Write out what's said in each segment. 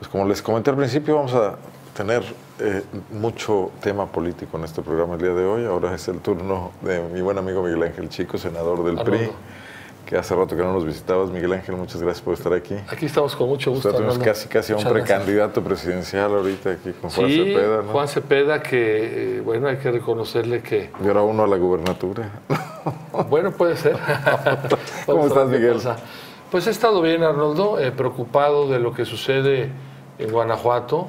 Pues como les comenté al principio, vamos a tener eh, mucho tema político en este programa el día de hoy. Ahora es el turno de mi buen amigo Miguel Ángel Chico, senador del PRI, que hace rato que no nos visitabas. Miguel Ángel, muchas gracias por estar aquí. Aquí estamos con mucho gusto. tenemos casi, casi a un precandidato presidencial ahorita aquí con Juan sí, Cepeda. Juan Cepeda, que eh, bueno, hay que reconocerle que... Y ahora uno a la gubernatura. bueno, puede ser. ¿Cómo estás, Miguel? Pues he estado bien, Arnoldo, eh, preocupado de lo que sucede en Guanajuato.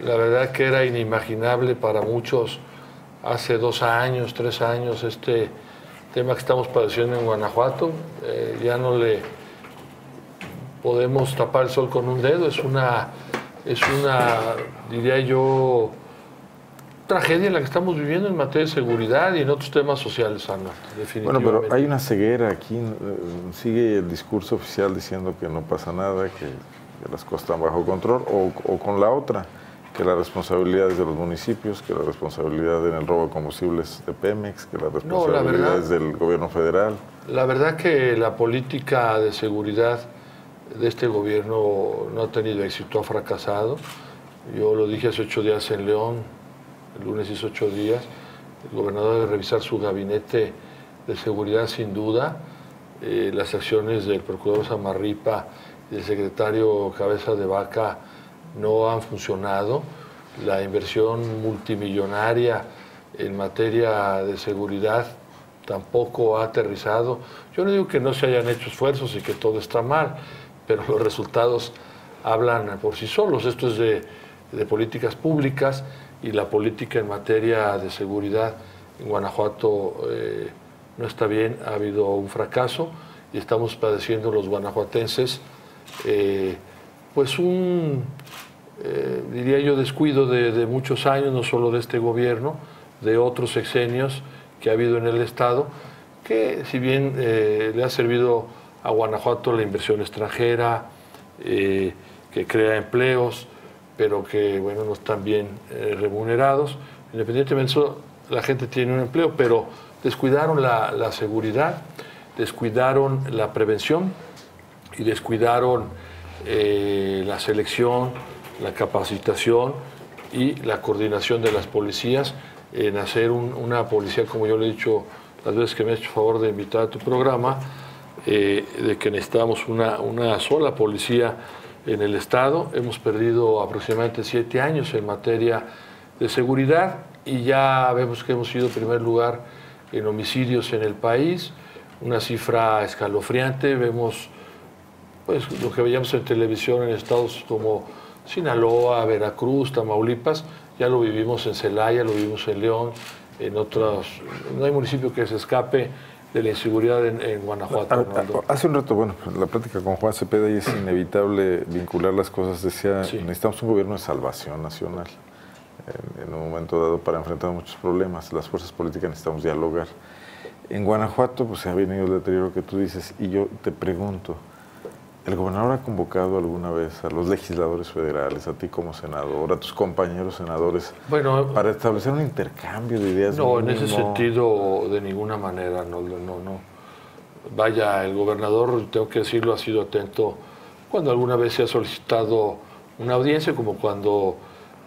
La verdad que era inimaginable para muchos hace dos años, tres años, este tema que estamos padeciendo en Guanajuato. Eh, ya no le podemos tapar el sol con un dedo. Es una, es una, diría yo, tragedia en la que estamos viviendo en materia de seguridad y en otros temas sociales, Ana, definitivamente. Bueno, pero hay una ceguera aquí. Eh, sigue el discurso oficial diciendo que no pasa nada, que, las cosas están bajo control, o, con la otra, que la responsabilidad es de los municipios, que la responsabilidad en el robo de combustibles de Pemex, que la responsabilidad es del gobierno federal. La verdad que la política de seguridad de este gobierno no ha tenido éxito, ha fracasado. Yo lo dije hace ocho días en León, el lunes hizo ocho días. El gobernador debe revisar su gabinete de seguridad sin duda. Eh, las acciones del procurador Samarripa del secretario Cabeza de Vaca no han funcionado. La inversión multimillonaria en materia de seguridad tampoco ha aterrizado. Yo no digo que no se hayan hecho esfuerzos y que todo está mal, pero los resultados hablan por sí solos. Esto es de, políticas públicas y la política en materia de seguridad en Guanajuato eh, no está bien, ha habido un fracaso y estamos padeciendo los guanajuatenses eh, pues un, eh, diría yo, descuido de, muchos años, no solo de este gobierno, de otros sexenios que ha habido en el Estado, que si bien le ha servido a Guanajuato la inversión extranjera, que crea empleos, pero que bueno, no están bien eh, remunerados. Independientemente de eso, la gente tiene un empleo, pero descuidaron la, seguridad, descuidaron la prevención y descuidaron eh, la selección, la capacitación y la coordinación de las policías en hacer una policía, como yo le he dicho las veces que me ha hecho favor de invitar a tu programa, eh, de que necesitamos una, una sola policía en el Estado. Hemos perdido aproximadamente siete años en materia de seguridad y ya vemos que hemos sido primer lugar en homicidios en el país, una cifra escalofriante. Vemos pues, lo que veíamos en televisión en estados como Sinaloa, Veracruz, Tamaulipas, ya lo vivimos en Celaya, lo vivimos en León, en otros, no hay municipio que se escape de la inseguridad en, Guanajuato. Hace un rato, bueno, la plática con Juan Cepeda y es inevitable vincular las cosas. Decía, necesitamos un gobierno de salvación nacional en, un momento dado para enfrentar muchos problemas. Las fuerzas políticas necesitamos dialogar. En Guanajuato, pues se ha venido el deterioro que tú dices y yo te pregunto, ¿El gobernador ha convocado alguna vez a los legisladores federales, a ti como senador, a tus compañeros senadores, para establecer un intercambio de ideas? No, en ese sentido, de ninguna manera, no, no, no. Vaya, el gobernador, tengo que decirlo, ha sido atento cuando alguna vez se ha solicitado una audiencia, como cuando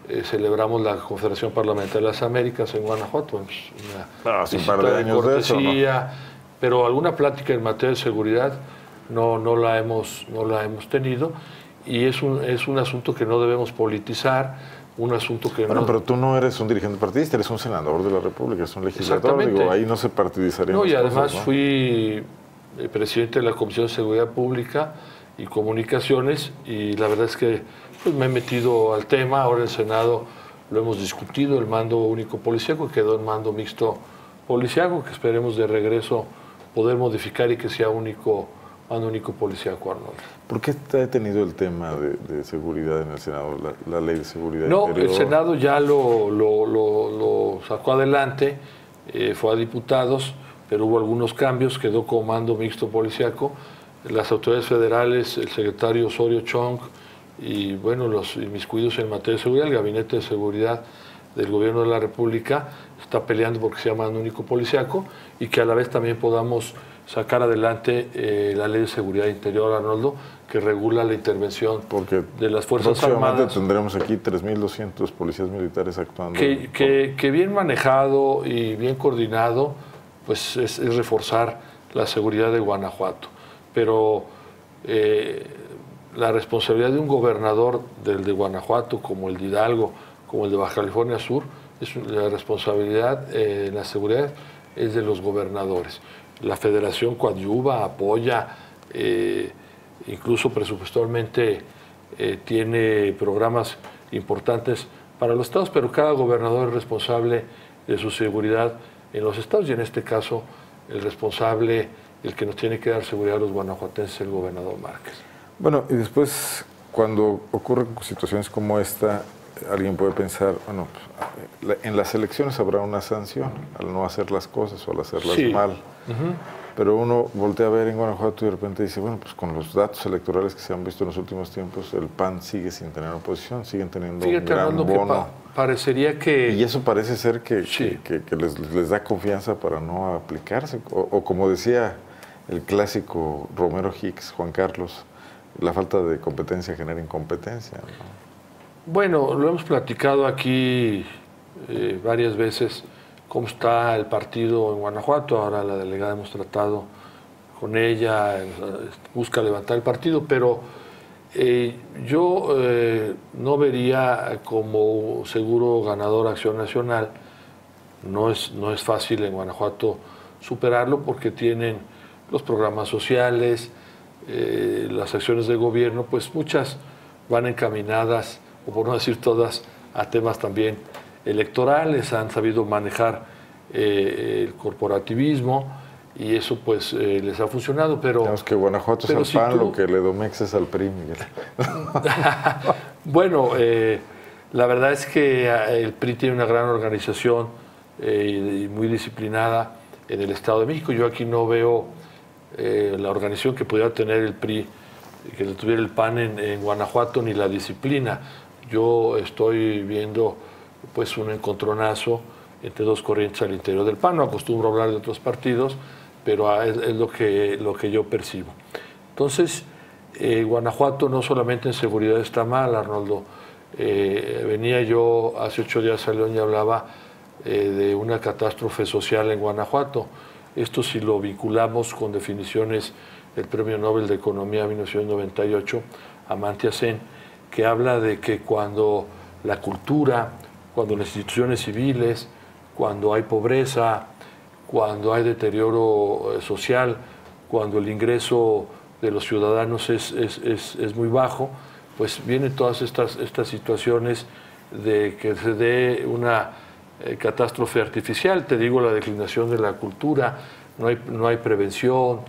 eh, celebramos la Confederación Parlamentaria de las Américas en Guanajuato, una ah, un par de, años cortesía, pero alguna plática en materia de seguridad no, no, la, hemos, no la hemos tenido. Y es un, es un asunto que no debemos politizar, un asunto que bueno, pero tú no eres un dirigente partidista, eres un senador de la República, eres un legislador, digo, ahí no se partidizaría. No, y además fui eh, presidente de la Comisión de Seguridad Pública y Comunicaciones y la verdad es que pues, me he metido al tema, ahora el Senado lo hemos discutido, el mando único policíaco quedó en mando mixto policíaco, que esperemos de regreso poder modificar y que sea único mando único policíaco, Arnold. ¿Por qué está detenido el tema de, seguridad en el Senado, la, ley de seguridad? No, el Senado ya lo, lo, sacó adelante, eh, fue a diputados, pero hubo algunos cambios, quedó como mando mixto policiaco. Las autoridades federales, el secretario Osorio Chong y bueno, los inmiscuidos en materia de seguridad, el Gabinete de Seguridad del Gobierno de la República está peleando porque sea mando único policiaco y que a la vez también podamos sacar adelante eh, la ley de seguridad interior, Arnoldo, que regula la intervención Porque de las Fuerzas Armadas. tendremos aquí 3.200 policías militares actuando. Que, que, bien manejado y bien coordinado, pues es, reforzar la seguridad de Guanajuato. Pero eh, la responsabilidad de un gobernador del de Guanajuato, como el de Hidalgo, como el de Baja California Sur, es la responsabilidad eh, en la seguridad es de los gobernadores. La federación coadyuva, apoya, eh, incluso presupuestalmente eh, tiene programas importantes para los estados, pero cada gobernador es responsable de su seguridad en los estados y en este caso el responsable, el que nos tiene que dar seguridad a los guanajuatenses es el gobernador Márquez. Bueno, y después cuando ocurren situaciones como esta, alguien puede pensar, bueno, en las elecciones habrá una sanción al no hacer las cosas o al hacerlas mal. Pero uno voltea a ver en Guanajuato y de repente dice, bueno, pues con los datos electorales que se han visto en los últimos tiempos, el PAN sigue sin tener oposición, siguen teniendo un gran bono. parecería que... Y eso parece ser que, que, les, da confianza para no aplicarse. O, como decía el clásico Romero Hicks, Juan Carlos, la falta de competencia genera incompetencia. Bueno, lo hemos platicado aquí eh, varias veces cómo está el partido en Guanajuato. Ahora la delegada hemos tratado con ella, busca levantar el partido, pero eh, yo eh, no vería como seguro ganador Acción Nacional. No es, no es fácil en Guanajuato superarlo porque tienen los programas sociales, las acciones de gobierno, pues muchas van encaminadas o por no decir todas, a temas también electorales, han sabido manejar eh, el corporativismo y eso pues eh, les ha funcionado, pero... Digamos que Guanajuato es al PAN, lo que Ledomex es al PRI, Miguel. bueno, eh, la verdad es que el PRI tiene una gran organización y muy disciplinada en el Estado de México. Yo aquí no veo la organización que pudiera tener el PRI, que tuviera el PAN en, en Guanajuato, ni la disciplina yo estoy viendo pues un encontronazo entre dos corrientes al interior del PAN. No acostumbro a hablar de otros partidos, pero es, lo, que, lo que yo percibo. Entonces, eh, Guanajuato no solamente en seguridad está mal, Arnoldo. Eh, venía yo hace ocho días a León y hablaba eh, de una catástrofe social en Guanajuato. Esto si lo vinculamos con definiciones del Premio Nobel de Economía 1998, Amantia Sen, que habla de que cuando la cultura, cuando las instituciones civiles, cuando hay pobreza, cuando hay deterioro eh, social, cuando el ingreso de los ciudadanos es, es, muy bajo, pues vienen todas estas, estas situaciones de que se dé una eh, catástrofe artificial, te digo la declinación de la cultura, no hay, no hay prevención,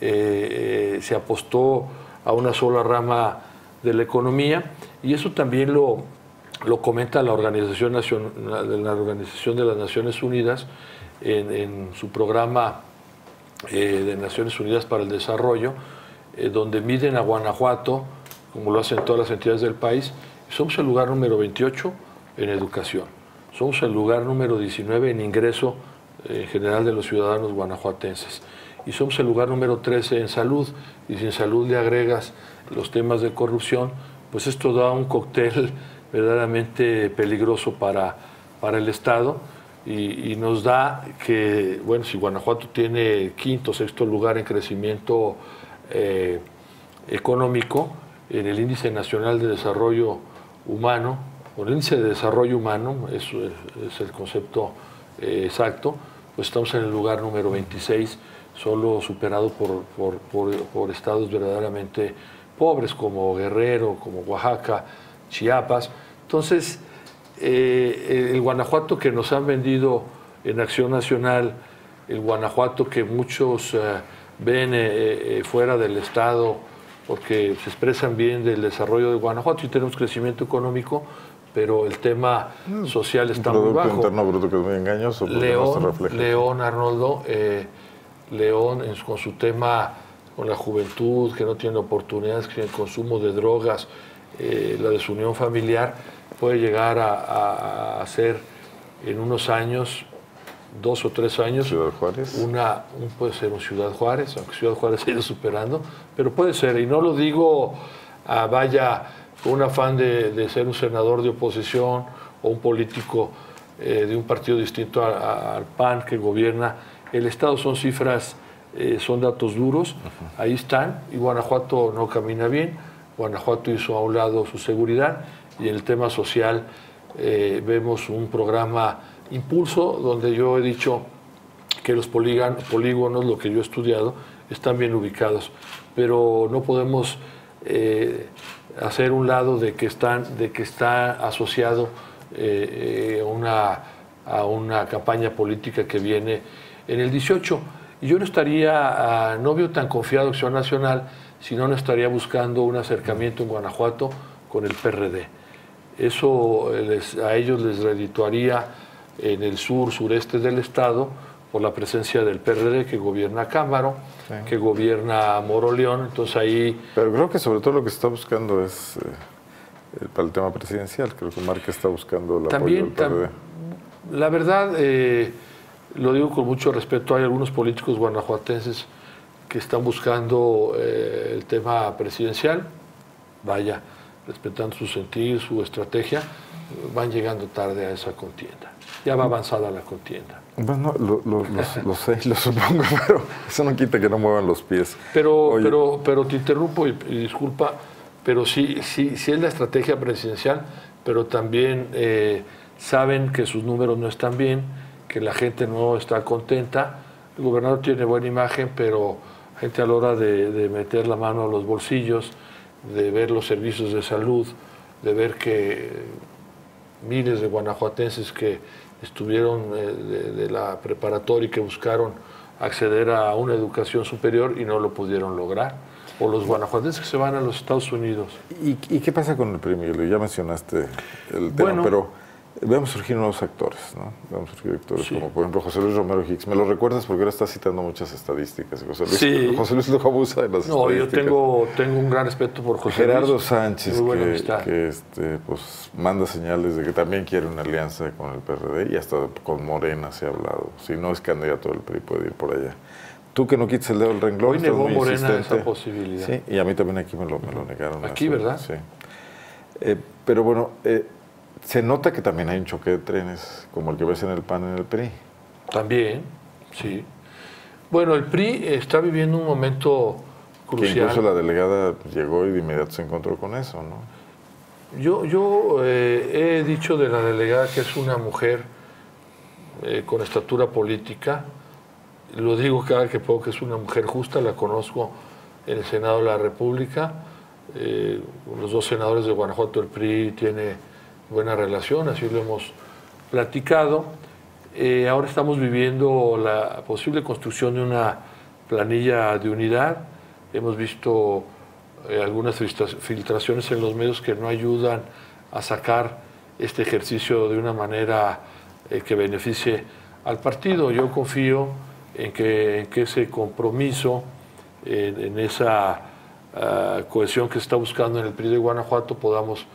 eh, se apostó a una sola rama de la economía y eso también lo, lo comenta la Organización, Nacional, la Organización de las Naciones Unidas en, su programa eh, de Naciones Unidas para el Desarrollo, eh, donde miden a Guanajuato, como lo hacen todas las entidades del país, somos el lugar número 28 en educación, somos el lugar número 19 en ingreso eh, general de los ciudadanos guanajuatenses y somos el lugar número 13 en salud, y si en salud le agregas los temas de corrupción, pues esto da un cóctel verdaderamente peligroso para, para el Estado y, nos da que, bueno, si Guanajuato tiene quinto, sexto lugar en crecimiento eh, económico, en el Índice Nacional de Desarrollo Humano, o el Índice de Desarrollo Humano, eso es, el concepto eh, exacto, pues estamos en el lugar número 26, solo superado por, por, por estados verdaderamente pobres como Guerrero, como Oaxaca, Chiapas. Entonces, eh, el Guanajuato que nos han vendido en Acción Nacional, el Guanajuato que muchos eh, ven eh, fuera del Estado porque se expresan bien del desarrollo de Guanajuato y tenemos crecimiento económico, pero el tema mm. social está muy bajo. Interno bruto que es muy engañoso. León, León, Arnoldo, León con su tema con la juventud, que no tiene oportunidades, que el consumo de drogas, eh, la desunión familiar, puede llegar a, ser en unos años dos o tres años. Ciudad Juárez. Una, puede ser un Ciudad Juárez, aunque Ciudad Juárez ha ido superando, pero puede ser, y no lo digo a vaya con un afán de, ser un senador de oposición o un político eh, de un partido distinto al PAN que gobierna. El Estado son cifras, eh, son datos duros, ahí están, y Guanajuato no camina bien, Guanajuato hizo a un lado su seguridad, y en el tema social eh, vemos un programa Impulso, donde yo he dicho que los polígonos, lo que yo he estudiado, están bien ubicados, pero no podemos eh, hacer un lado de que, están, de que está asociado eh, una, a una campaña política que viene en el 18. Y yo no estaría, ah, no veo tan confiado Acción Nacional, si no, no estaría buscando un acercamiento en Guanajuato con el PRD. Eso a ellos les redituaría en el sur, sureste del estado, por la presencia del PRD que gobierna Cámaro, que gobierna Moroleón, entonces ahí... Pero creo que sobre todo lo que está buscando es, eh, para el tema presidencial, creo que Marca está buscando el También, apoyo del PRD. la verdad, eh, lo digo con mucho respeto, hay algunos políticos guanajuatenses que están buscando eh, el tema presidencial, vaya, respetando su sentido, su estrategia, van llegando tarde a esa contienda. Ya va avanzada la contienda. Bueno, lo, sé, lo supongo, pero eso no quita que no muevan los pies. Pero, pero, pero te interrumpo y, disculpa, pero sí, sí, sí es la estrategia presidencial, pero también eh, saben que sus números no están bien, que la gente no está contenta. El gobernador tiene buena imagen, pero gente a la hora de, de meter la mano a los bolsillos, de ver los servicios de salud, de ver que miles de guanajuatenses que estuvieron eh, de, la preparatoria y que buscaron acceder a una educación superior y no lo pudieron lograr. O los guanajuatenses que se van a los Estados Unidos. ¿Y, qué pasa con el premio? Ya mencionaste el tema, pero vemos surgir nuevos actores, ¿no? Vemos surgir actores como, por ejemplo, José Luis Romero Hicks. Me lo recuerdas porque ahora está citando muchas estadísticas. José Luis, sí. José Luis luego abusa de las no, yo tengo, tengo un gran respeto por José Gerardo Luis. Sánchez, que, que este, pues, manda señales de que también quiere una alianza con el PRD y hasta con Morena se ha hablado. Si no es candidato del PRI, puede ir por allá. Tú que no quites el dedo del renglón. Hoy negó Morena esa posibilidad. Sí, y a mí también aquí me lo, me lo negaron. Aquí, ¿verdad? Sí. Eh, pero bueno, eh, se nota que también hay un choque de trenes, como el que ves en el PAN en el PRI. También, sí. Bueno, el PRI está viviendo un momento crucial. Que incluso la delegada llegó y de inmediato se encontró con eso, ¿no? Yo, yo eh, he dicho de la delegada que es una mujer eh, con estatura política. Lo digo cada que puedo que es una mujer justa, la conozco en el Senado de la República. Eh, los dos senadores de Guanajuato, el PRI tiene buena relación, así lo hemos platicado. Eh, ahora estamos viviendo la posible construcción de una planilla de unidad. Hemos visto eh, algunas filtraciones en los medios que no ayudan a sacar este ejercicio de una manera eh, que beneficie al partido. Yo confío en que, ese compromiso, en, esa ah, cohesión que se está buscando en el PRI de Guanajuato, podamos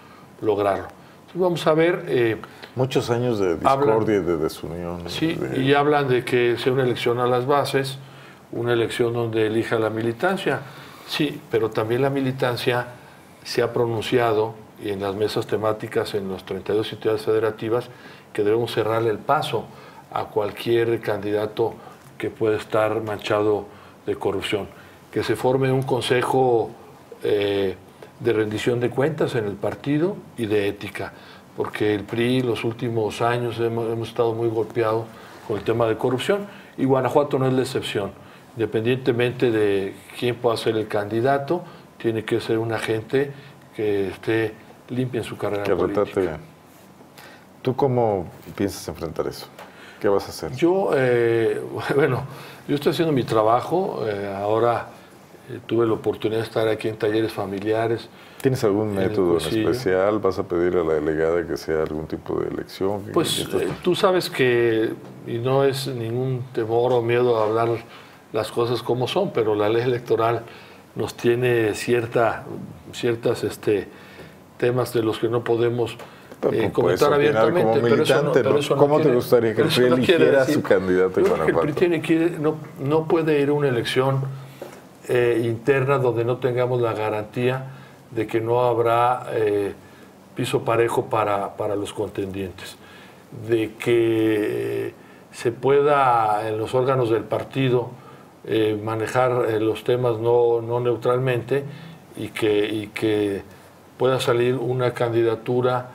lograrlo. Vamos a ver. Eh, Muchos años de discordia y de desunión. Sí, y hablan de que sea una elección a las bases, una elección donde elija la militancia. Sí, pero también la militancia se ha pronunciado y en las mesas temáticas en las 32 entidades federativas que debemos cerrarle el paso a cualquier candidato que pueda estar manchado de corrupción. Que se forme un consejo eh, de rendición de cuentas en el partido y de ética, porque el PRI los últimos años hemos, estado muy golpeados con el tema de corrupción y Guanajuato no es la excepción. Independientemente de quién pueda ser el candidato, tiene que ser una gente que esté limpia en su carrera que política. bien. ¿Tú cómo piensas enfrentar eso? ¿Qué vas a hacer? Yo, eh, bueno, yo estoy haciendo mi trabajo. Eh, ahora eh, tuve la oportunidad de estar aquí en talleres familiares. ¿Tienes algún método especial? ¿Vas a pedir a la delegada que sea algún tipo de elección? Pues eh, tú sabes que, y no es ningún temor o miedo a hablar las cosas como son, pero la ley electoral nos tiene cierta, ciertas este, temas de los que no podemos eh, comentar abiertamente. pero eso no, ¿Cómo te gustaría que el PRI eligiera su candidato en Guanajuato? El PRI tiene no, no puede ir a una elección eh, donde no tengamos la garantía de que no habrá eh, piso parejo para, para, los contendientes, de que se pueda en los órganos del partido eh, manejar los temas no, no neutralmente y que, y que pueda salir una candidatura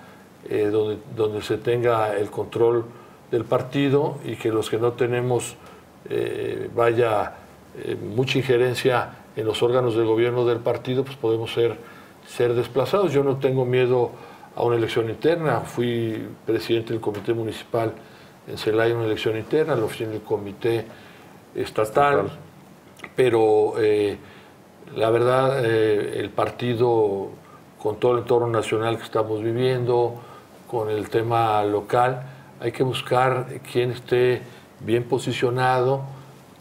donde, donde se tenga el control del partido y que los que no tenemos vaya mucha injerencia en los órganos del gobierno del partido, pues podemos ser ser desplazados. Yo no tengo miedo a una elección interna. Fui presidente del comité municipal en Celaya, una elección interna, la oficina del comité estatal, pero eh, la verdad eh, el partido, con todo el entorno nacional que estamos viviendo, con el tema local, hay que buscar quién esté bien posicionado,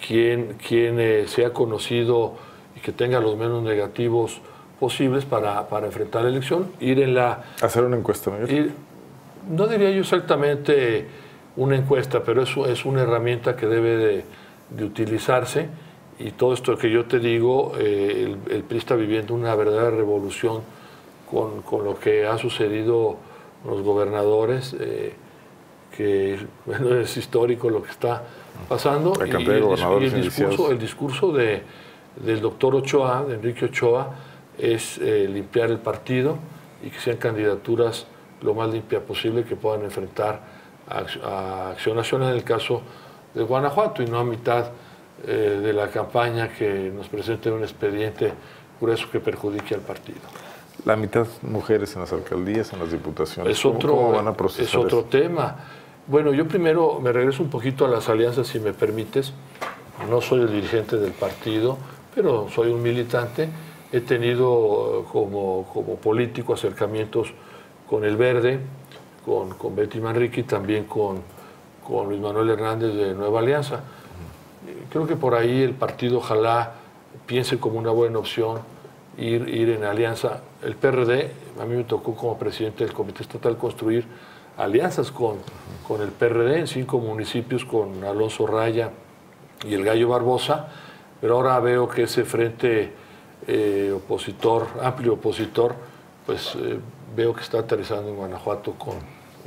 quién, quién eh, sea conocido y que tenga los menos negativos posibles para, para enfrentar la elección, ir en la... Hacer una encuesta, ¿no? no diría yo exactamente una encuesta, pero eso es una herramienta que debe de, de utilizarse y todo esto que yo te digo, eh, el, PRI está viviendo una verdadera revolución con, con, lo que ha sucedido los gobernadores, eh, que bueno, es histórico lo que está pasando. y, el, discurso, el discurso de, del doctor Ochoa, de Enrique Ochoa, es eh, limpiar el partido y que sean candidaturas lo más limpia posible que puedan enfrentar a, Acción Nacional en el caso de Guanajuato y no a mitad eh, de la campaña que nos presente un expediente grueso que perjudique al partido. La mitad mujeres en las alcaldías, en las diputaciones. Es otro, van a es otro tema. Bueno, yo primero me regreso un poquito a las alianzas, si me permites. No soy el dirigente del partido, pero soy un militante He tenido como, como político acercamientos con El Verde, con, con Betty Manrique también con, con Luis Manuel Hernández de Nueva Alianza. Creo que por ahí el partido ojalá piense como una buena opción ir, ir en alianza. El PRD, a mí me tocó como presidente del Comité Estatal construir alianzas con, con el PRD en cinco municipios, con Alonso Raya y el Gallo Barbosa, pero ahora veo que ese frente eh, opositor, amplio opositor, pues eh, veo que está aterrizando en Guanajuato con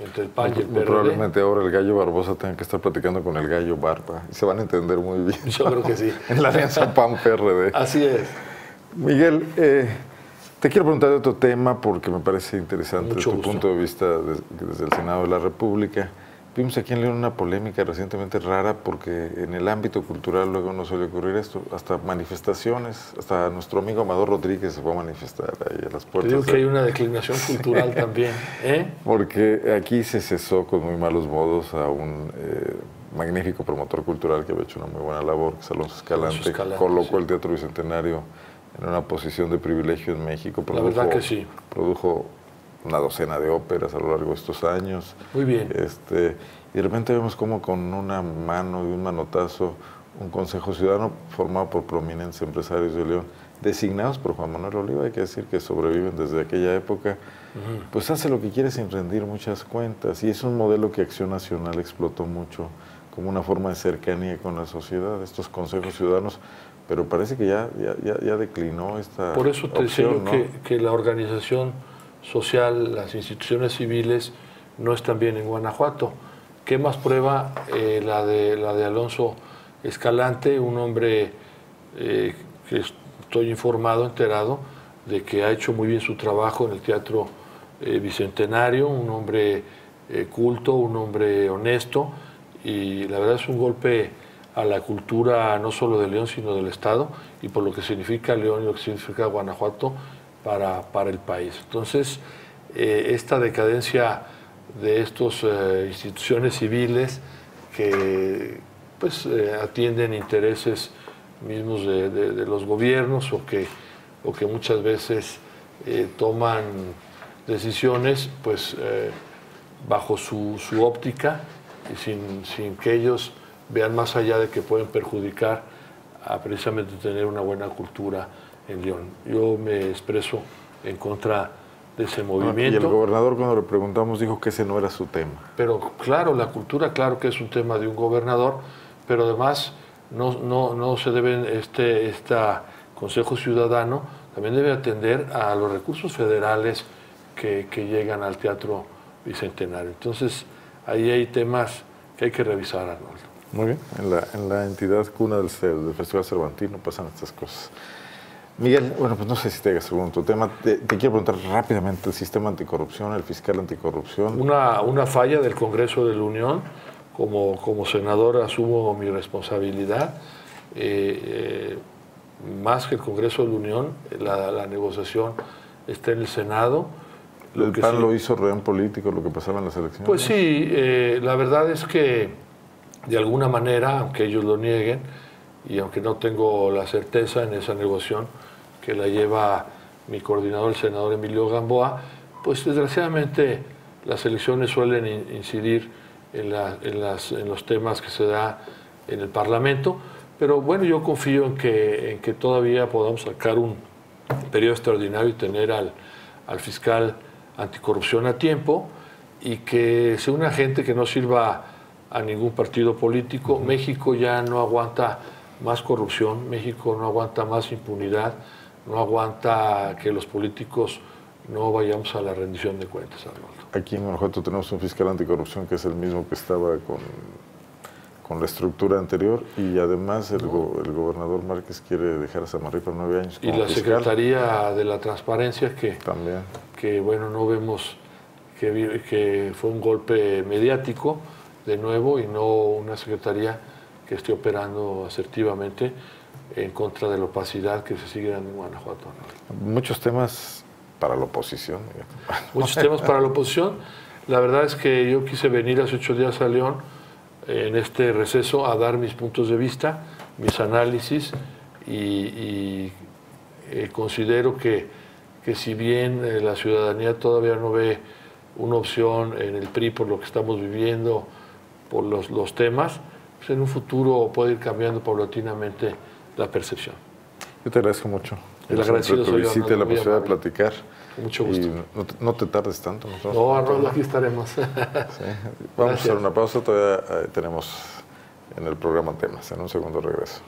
entre el PAN y el PRD. Probablemente ahora el gallo Barbosa tenga que estar platicando con el gallo Barba y se van a entender muy bien. Yo creo que sí. en la alianza PAN-PRD. Así es. Miguel, eh, te quiero preguntar de otro tema porque me parece interesante tu punto de vista desde el Senado de la República. Vimos aquí en León una polémica recientemente rara porque en el ámbito cultural luego no suele ocurrir esto, hasta manifestaciones, hasta nuestro amigo Amador Rodríguez se fue a manifestar ahí a las puertas. Digo que hay una declinación cultural también. ¿eh? Porque aquí se cesó con muy malos modos a un eh, magnífico promotor cultural que había hecho una muy buena labor, que es Alonso Escalante, colocó el Teatro Bicentenario en una posición de privilegio en México. Produjo, La verdad que sí. Produjo una docena de óperas a lo largo de estos años. Muy bien. Este, y de repente vemos como con una mano y un manotazo un Consejo Ciudadano formado por prominentes empresarios de León, designados por Juan Manuel Oliva, hay que decir que sobreviven desde aquella época, pues hace lo que quiere sin rendir muchas cuentas. Y es un modelo que Acción Nacional explotó mucho como una forma de cercanía con la sociedad, estos consejos ciudadanos, pero parece que ya, ya, ya, declinó esta. Por eso te decía que, que la organización social, las instituciones civiles no están bien en Guanajuato. ¿Qué más prueba eh, la, de, la de Alonso Escalante, un hombre eh, que estoy informado, enterado, de que ha hecho muy bien su trabajo en el Teatro eh, Bicentenario, un hombre culto, un hombre honesto, y la verdad es un golpe a la cultura no solo de León, sino del Estado, y por lo que significa León y lo que significa Guanajuato, para, para el país. Entonces, eh, esta decadencia de estas eh, instituciones civiles que pues, eh, atienden intereses mismos de, los gobiernos o que, o que muchas veces toman decisiones pues, bajo su, su, óptica y sin, sin que ellos vean más allá de que pueden perjudicar a precisamente tener una buena cultura en León. Yo me expreso en contra de ese movimiento. Y el gobernador cuando le preguntamos dijo que ese no era su tema. Pero claro, la cultura, claro que es un tema de un gobernador, pero además no, no, no se debe, este, esta Consejo Ciudadano también debe atender a los recursos federales que, que llegan al Teatro Bicentenario. Entonces, ahí hay temas que hay que revisar, Arnoldo. Muy bien, en la, en la entidad cuna del, del Festival Cervantino pasan estas cosas. Miguel, bueno, pues no sé si te hagas algún otro tema. Te, quiero preguntar rápidamente el sistema anticorrupción, el fiscal anticorrupción. Una, una falla del Congreso de la Unión. Como, como senador asumo mi responsabilidad. Eh, eh, más que el Congreso de la Unión, la, la negociación está en el Senado. ¿El PAN lo hizo real político, lo que pasaba en las elecciones? Pues sí, eh, la verdad es que de alguna manera, aunque ellos lo nieguen, y aunque no tengo la certeza en esa negociación, que la lleva mi coordinador, el senador Emilio Gamboa, pues desgraciadamente las elecciones suelen incidir en, los temas que se da en el Parlamento, pero bueno, yo confío en que, en que todavía podamos sacar un periodo extraordinario y tener al, fiscal anticorrupción a tiempo y que sea una gente que no sirva a ningún partido político. México ya no aguanta más corrupción, México no aguanta más impunidad no aguanta que los políticos no vayamos a la rendición de cuentas, Arnoldo. Aquí en Guanajuato tenemos un fiscal anticorrupción que es el mismo que estaba con, con la estructura anterior y además el, gobernador Márquez quiere dejar a Samarripa nueve años. y la Secretaría de la Transparencia que, También. que bueno, no vemos que, que fue un golpe mediático de nuevo y no una secretaría que esté operando asertivamente en contra de la opacidad que se sigue dando en Guanajuato. Muchos temas para la oposición. Muchos temas para la oposición. La verdad es que yo quise venir hace ocho días a León en este receso a dar mis puntos de vista, mis análisis y, eh, considero que, que, si bien eh, la ciudadanía todavía no ve una opción en el PRI por lo que estamos viviendo, por los, los temas, pues en un futuro puede ir cambiando paulatinamente la percepción. Yo te agradezco mucho. El agradecido soy yo. la posibilidad de platicar. mucho gusto. no, te, tardes tanto. No, Arnoldo, aquí estaremos. Vamos a hacer una pausa, todavía eh, tenemos en el programa temas, en un segundo regreso.